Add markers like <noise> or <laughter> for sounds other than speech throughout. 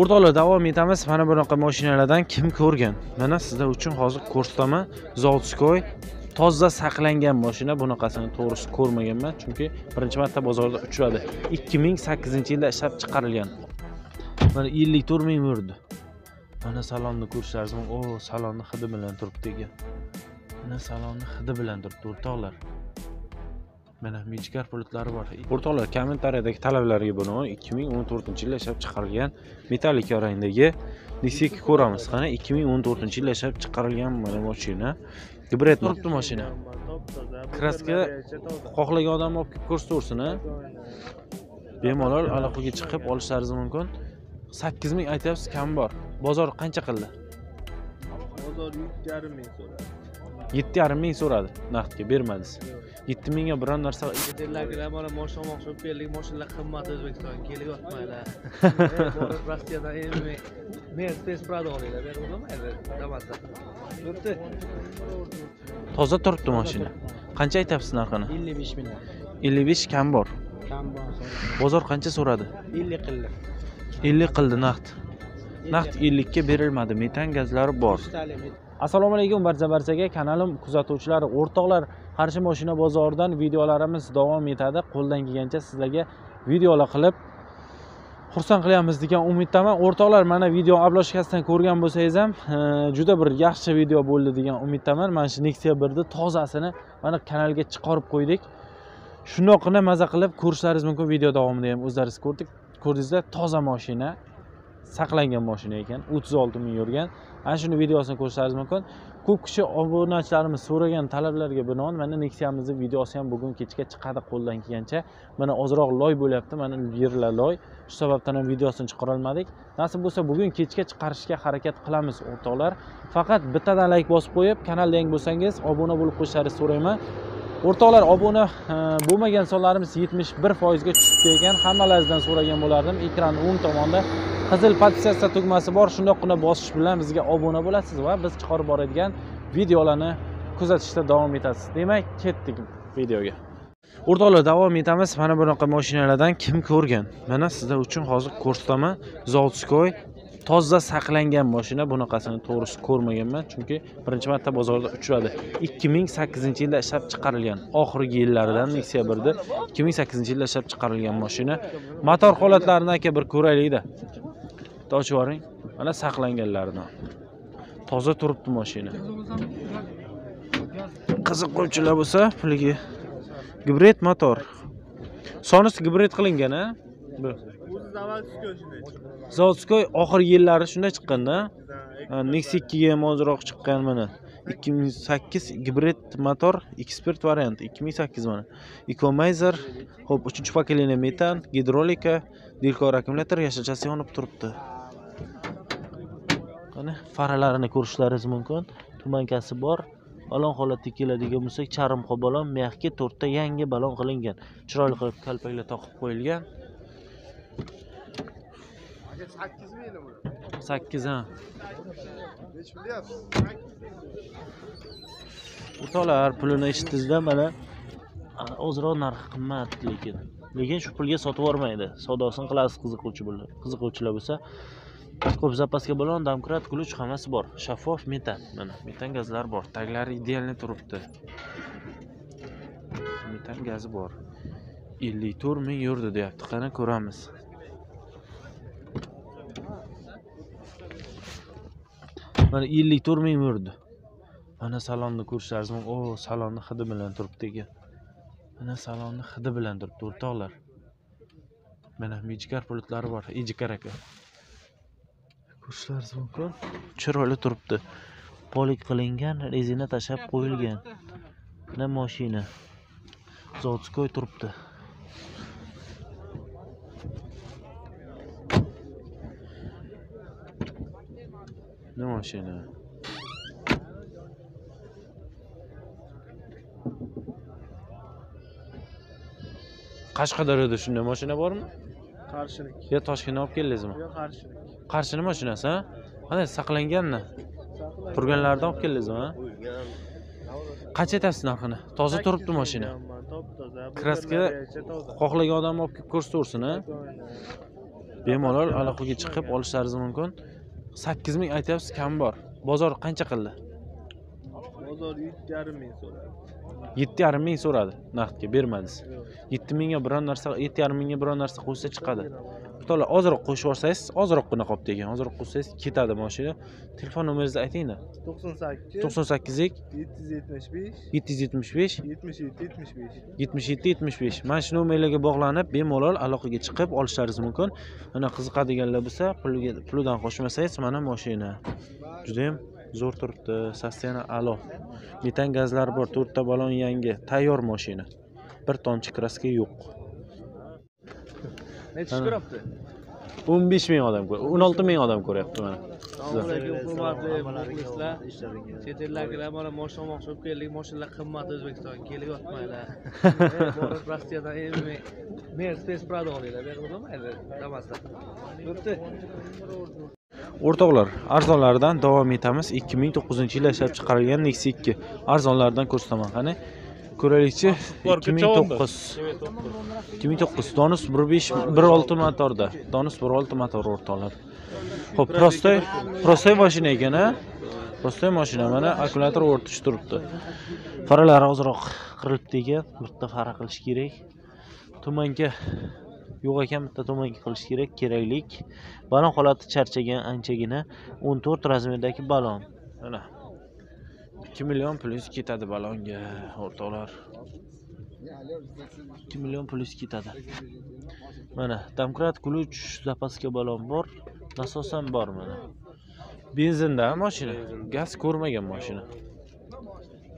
o'rtoqlar davom etamiz. Mana bunaqa mashinalardan kim ko'rgan? Mana sizlar uchun hozir ko'rsataman заводской toza saqlangan mashina bunaqasini to'g'risi ko'rmaganman chunki birinchi marta bozorda uchradi. Ikki ming sakkizinchi yilda ishlab chiqarilgan. Mana ellik to'rt ming yurdi mana salonni ko'rishlaringiz mumkin o salonni hidi bilan turibdi ekan mana salonni hidi bilan turibdi o'rtoqlar. Mana michkar pultlari bor. O'rtoqlar kommentariyadagi talablarga binoan ikki ming o'n to'rtinchi yilda ishlab chiqarilgan metallika rangdagi Nexia ko'ramiz. Qani ikki ming o'n to'rtinchi yilda ishlab chiqarilgan mana mashina gibrid turibdi mashina kraska xohlagan odam olib kelib ko'rsataversin a bemalol aloqaga chiqib olishlaringiz mumkin. Sakkiz ming aytyapsiz kam bor. Bozor qancha qildi? Bozor yetti yarim ming so'radi yetti yarim ming so'radi. Naqdga bermadingiz yetti mingga biron narsa dedilarkilar mana moshina olmoqchi bo'lib keldik moshinalar qimmat o'zbekistonga kelyapmanglar <laughs> rossiyadan mercedes prado olinglar men unamaydi damasda turibdi. Toza turibdi mashina qancha aytyapsiz narxini? Ellik besh ming ellik besh kam bor. Kam bor bozor qancha so'radi? Ellik qildi. Ellik qildi naqd naqd ellikka berilmadi. Metan gazlari bor assalomu alaykum barcha barchaga kanalim kuzatuvchilari o'rtoqlar qarshi moshina bozoridan videolarimiz davom etadi. Qo'ldan kelgancha sizlarga videolar qilib xursand qilyapmiz degan umiddaman. O'rtoqlar mana video obloshkasidan ko'rgan bo'lsangiz ham e, juda bir yaxshi video bo'ldi degan umiddaman. Mana shu nexia birni tozasini mana kanalga chiqarib qo'ydik. Shundoqqina maza qilib ko'rishlaringiz mumkin video davomida ham o'zlaringiz ko'rdik. Ko'rdingizlar toza moshina saqlangan moshina ekan. O'ttiz olti ming yurgan. Ana shuni videosini ko'rishlaringiz mumkin. Ko'p kishi obunachilarimiz so'ragan talablarga binoan mana neksiyamizni videosi ham bugun kechga chiqadi qo'ldan kelgancha. Mana ozroq loy bo'lyapti mana yerlar loy. Shu sababdan ham videosini chiqarolmadik. Nasib bo'lsa bugun kechga chiqarishga harakat qilamiz o'rtoqlar. Faqat bittadan layk bosib qo'yib kanalda yangi bo'lsangiz obuna bo'lib qo'yishlaringizni so'rayman. O'rtoqlar obuna e, bo'lmagan sonlarimiz yetmish bir foizga tushibdi ekan. Hammalaringizdan so'ragan bo'lardim. Ekranni o'ng tomonda. Qizil podpisatsiya tugmasi bor. Shundoqqina bosish bilan bizga obuna bo'lasiz va biz chiqarib boradigan videolarni kuzatishda davom etasiz. Demak ketdik videoga. O'rtoqlar davom etamiz. Mana bunaqa mashinalardan kim ko'rgan? Mana sizlar uchun hozir ko'rsataman zolskoy toza saqlangan mashina. Bunaqasini to'g'risi ko'rmaganman chunki birinchi marta bozorda uchradi. ikki ming sakkizinchi yilda ishlab chiqarilgan oxirgi yillaridan nexia birda ikki ming sakkizinchi yilda ishlab chiqarilgan mashina. Motor holatlarini aka bir ko'raylikda. Bitta ochib yuboring mana saqlanganlaridan toza turibdi mashina qiziquvchilar bo'lsa puligi gibrid motor. Sonisi gibrid qilingan a bu. Заводской oxirgi yillari shunday chiqqanda nexia ikkiga ham ozroq chiqqan mana. ikki ming sakkiz gibrid motor ekspert variant ikki ming sakkiz mana. Ekomayzer ho'p uchinchi pokoleniya metan gidrolika dilkor akkumulyator yashilchasi yonib turibdi. Qani? Faralarini ko'rishlaringiz mumkin. Tumankasi bor. Balon holatda keladigan bo'lsak charmqo balon mexga to'rtta yangi balon qilingan. Chiroyli qilib kalpaklar toqib qo'yilgan. Sakkiz mingmi sakkiz ha nechi o'rtoqlar pulini eshitdingizda mana. Ozroq narxi qimmat lekin. Lekin shu pulga sotib yubormaydi. Savdosini qilasiz qiziquvchi qiziquvchilar bo'lsa. Ko'p zapaska balon domkrat ключ hammasi bor. Shaffof metan. Mana metan gazlari bor. Taglari идеальный turibdi. Metan gazi bor. Ellik to'rt ming yurdi deyapti. Qani ko'ramiz. Mana ellik to'rt ming yurdi. Mana salonni ko'rishlaringiz mumkin o salonni hidi bilan turibdi ekan mana salonni hidi bilan turibdi o'rtoqlar. Mana michkar bulutlari bor. Ijikar aka ko'rishlaringiz mumkin chiroyli turibdi. Polik qilingan rezina tashlab qo'yilgan. Mana mashina заводской turibdi. Ne mashina qashqadaryoda shunday mashina bormi? Qarshilik. Yo toshkentdan olib keldingizmi? Yo'q qarshilik qarshini mashinasi a qanday saqlanganmi? Turganlaridan olib keldingizmi qancha aytyapsiz narxini? Toza turibdi mashina top toza Kraska- xohlagan odam olib kelib ko'rsataversin a bemalol aloqaga chiqib olishlaringiz mumkin. Sakkiz ming aytyapsiz kam bor. Bozor qancha qildi? Bozor yetti yarim ming so'radi. Yetti yarim ming so'radi. Naqdga bermadingiz. Yetti mingga biron narsa yetti yarim mingga biron narsa qo'shsa chiqadi o'rtoqlar ozroq qo'shib yuborsangiz ozroqgina qolibdi ekan ozroq qo'shsangiz ketadi moshina telefon nomeringizni aytingda. To'qson sakkiz. To'qson sakkiz yetti yuz yetmish besh. yetti yuz yetmish besh. yetmish yetti yetmish besh. yetmish yetti yetmish besh. Mana shu nomerlarga bog'lanib bemalol aloqaga chiqib olishlaringiz mumkin. Mana qiziqadiganlar bo'lsa puliga pulidan qo'shmasangiz mana moshina. Judayam zo'r turibdi sostoяние alo. Metan gazlari bor to'rtta balon yangi tayyor moshina. Bir tomchi kraska yo'q nechi Ana. ko'ryapti o'n besh ming odam o'n olti ming odam ko'ryapti mana hurmatli muxlislar chet eldagilar mana moshina olmoqchi bo'lib keldik moshinalar qimmat o'zbekistonga kelib yotmanglar Eh, borib rossiyadan endi mercedes prado olinglar bu yoqda bo'lmaydi damasda yuribdi o'rtoqlar arzonlaridan davom etamiz ikki ming to'qqizinchi yilda ishlab chiqarilgan nexia ikki arzonlaridan ko'rsataman qani ko'raylikchi. Ikki ming to'qqiz. ikki ming to'qqiz. Donus bir besh bir olti motorda. Donus bir olti motor o'rtoqlar. Ho'p prostoy prostoy mashina ekan a prostoy mashina mana akkumulyator o'rtish turibdi. Faralari ozroq qirilibdi ekan bitta fara qilish kerak. Tumanka yo'q ekan bitta tumanka qilish kerak keraklik. Balon holati charchagan anchagina. O'n to'rt razmerdagi balon. Mana ikki million plyus ketadi balonga o'rtoqlar. Ikki million plyus ketadi. Mana domkrat ключ zapaska balon bor nasos ham bor mana. Benzinda mashina gaz ko'rmagan mashina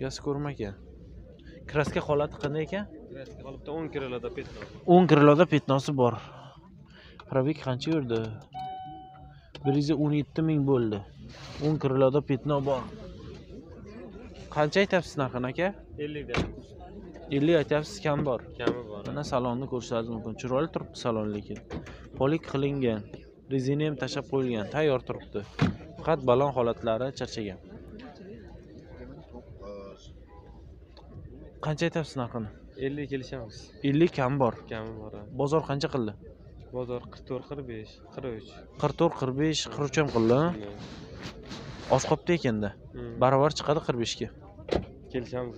gaz ko'rmagan. Kraska holati qanday ekan? Qolibdi o'n kiloda petno. O'n kriloda petnosi bor. Probeg qancha yurdi? Bir yuz o'n yetti ming bo'ldi. O'n kriloda petno bor qancha aytyapsiz narxini aka ellikda ellik aytyapsiz kam bor. Kami bor mana salonni ko'rishingiz mumkin. Chiroyli turibdi salon lekin polik qilingan rezina ham tashlab qo'yilgan tayyor turibdi. Faqat balon holatlari charchagan. Qancha aytyapsiz narxini ellik kelishamiz. Ellik kam bor. Kami bor bozor qancha qildi? Bozor qirq to'rt qirq besh qirq uch. Qirq to'rt qirq besh qirq uch ham qildi oz qolibdi ekanda barobar chiqadi qirq beshga. Kelishamiz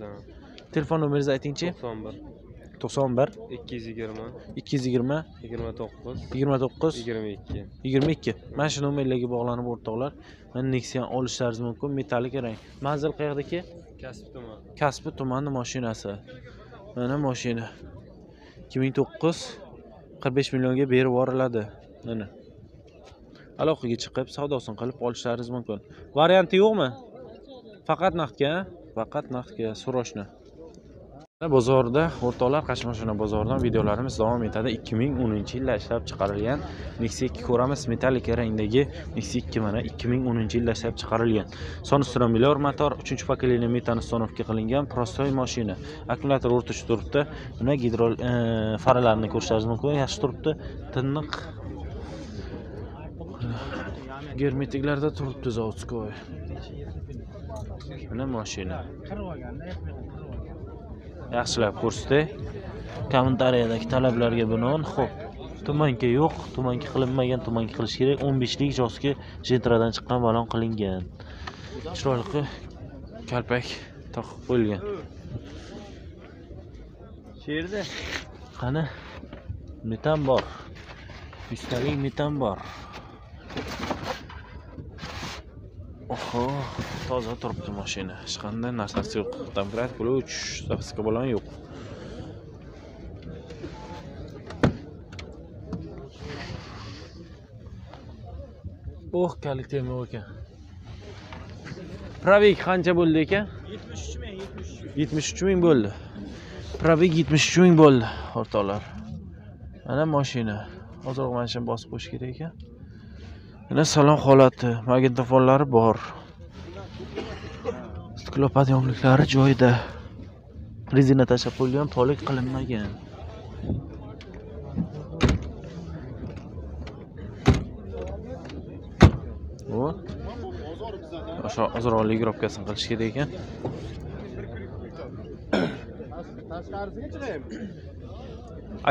telefon nomeringizni aytingchi. To'qson bir. To'qson bir. ikki yuz yigirma. ikki yuz yigirma. yigirma to'qqiz. Yigirma to'qqiz. yigirma ikki. Yigirma ikki. Mana shu nomerlarga bog'lanib o'rtoqlar. Mana nexia olishlaringiz mumkin. Metallik rang. Manzil qayerdaki kasb tuman. Kasbi tumani mashinasi. Mana mashina. Ikki ming to'qqiz qirq besh millionga berib yuboriladi. Mana aloqaga chiqib savdosini qilib olishlaringiz mumkin. Varianti yo'qmi? Faqat naqdga faqat naqdga срочно bozorda o'rtoqlar qashmashina bozoridan videolarimiz davom etadi. 2010 yilda ishlab chiqarilgan nexia 2 ko'ramiz metallik rangdagi nexia 2 mana 2010 yilda ishlab chiqarilgan. Son stromilyor motor 3 pokoleniya metan установка qilingan prostoy mashina akkumulyator o'rtacha turibdi. Mana gidro e, faralarini ko'rishingiz mumkin? Yaxshi turibdi. Tiniq germetiklarda turibdi заводской mana mashina yaxshilab ko'rsatay kommentariyadagi talablarga binoan ho'p tumanka yo'q tumanka qilinmagan tumanka qilish kerak. 15 lik joski jentradan chiqqan balon qilingan. Chiroyli kalpak taqib qo'yilgan. Sherda. Qani? Metan bor. Yuztalik metan bor oho toza turibdi mashina hech qanday narsasi yo'q. Domkrat ключ zapaska balon yo'q. Oh kalik temir ekan. Probeg qancha bo'ldi ekan? Yetmish uch ming bo'ldi. Probeg yetmish uch ming bo'ldi o'rtoqlar. Mana mashina ozroq mana shuni bosib qo'yish kerak ekan mana salon holati magnitofonlari bor. Stiklopodyomliklari joyida. Rezina tashlab qo'yilgan polik qilinmagan. O'sha ozroq ligirovkasini qilish kerak ekan.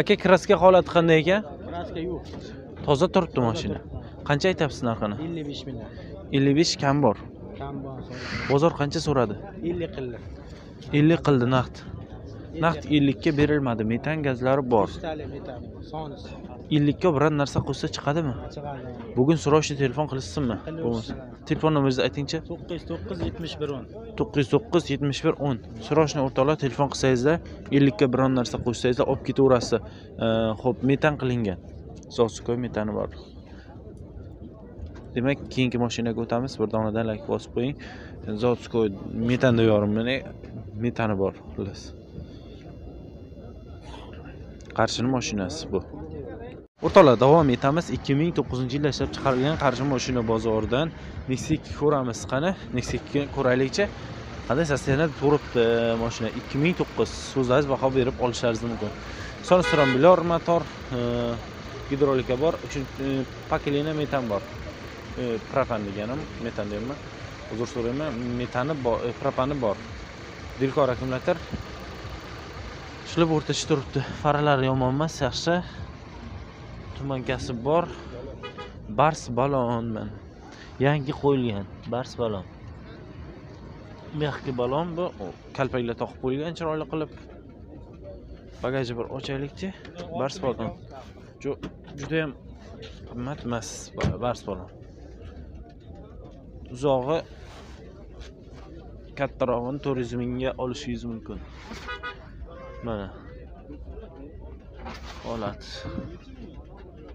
Aka kraska holati qanday ekan? Kraska yo'q. Toza turibdi mashina qancha aytyapsiz narxini 55 million. 55 kam bor Kam bor. bozor qancha so'radi 50 qildi. 50 qildi naqd naqd 50 ga berilmadi metan gazlari bor 100 tali metan. Sonisi. 50 ga biror narsa qo'ysa chiqadimi Chiqadi. bugun srochniy telefon qilishsinmi bo'lmasa telefon nomeringizni aytingchi 909 71 10. 909 71 10 srochniy o'rtoqlar telefon qilsangizlar 50 ga biron narsa qo'shsangizlar olib ketaverasiz ho'p metan qilingan zotskoy metani bor demak keyingi mashinaga o'tamiz. Bir donadan lak bosib qo'ying. Zotskoy metan yorimini metani bor xullas. Qarshini mashinasi bu. O'rtoqlar davom etamiz. 2009 yilda ishlab chiqarilgan qarshi mashina bozoridan nexia ko'ramiz. Qani? Nexia ko'raylikchi. Qanday sosteniyada turibdi mashina? 2009 so'zlaringiz baho berib olishlaringiz mumkin. Son motor e, gidrolika bor uchinchi e, pakelina metan bor. E, propan deganim metan deyapman uzr so'rayman metani bor e, propani bor dilkor akkumulyator ishlab o'rtacha turibdi faralari yomon emas yaxshi tumankasi bor bars balonman yangi qo'yilgan bars balon mexki balon bu kalpaklar toqib qo'yilgan chiroyli qilib bagajni bir ochaylikchi bars balon judayam qimmat emas bars balon uzog'i kattarog'ini to'rt yuz mingga olishingiz mumkin. Mana. Holat.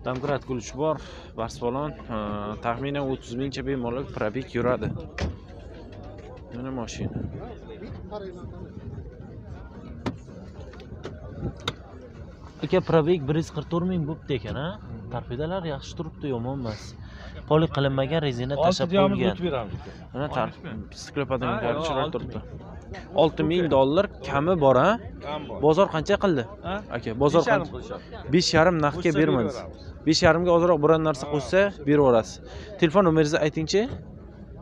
Domkrat ключ bor barsbalon taxminan o'ttiz mingcha bemalol probek yuradi. Mana mashina aka probeg bir yuz qirq to'rt ming bo'libdi ekan a torpedalar yaxshi turibdi yomon emas. Polik qilinmagan rezina tashlab qo'yilgan. mana chiroyli turibdi. Olti ming dollar kami bor. A bozor qancha qildi? Aka bozor besh yarim naqdga bermadiz besh yarimga ozroq biror narsa qo'shsa beraverasiz. Telefon nomeringizni aytingchi.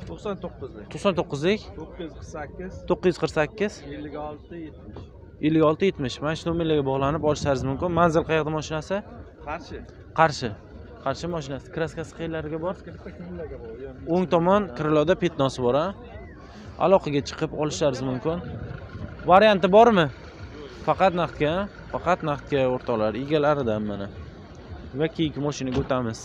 99 to'qson to'qqizlik. 948 to'qqiz yuz qirq sakkiz. 56 70. Ellik olti yetmish. Mana shu nomerlarga bog'lanib olishlaringiz mumkin. Manzil qayerda mashinasi Qarshi. qarshi. Qarshi mashinasi kraskasi qayerlarga bor? O'ng tomon kriloda petnosi bor a aloqaga chiqib olishlaringiz mumkin. Varianti bormi? Faqat naqdga faqat naqdga o'rtoqlar. Egalaridan mana. Va keyingi mashinaga o'tamiz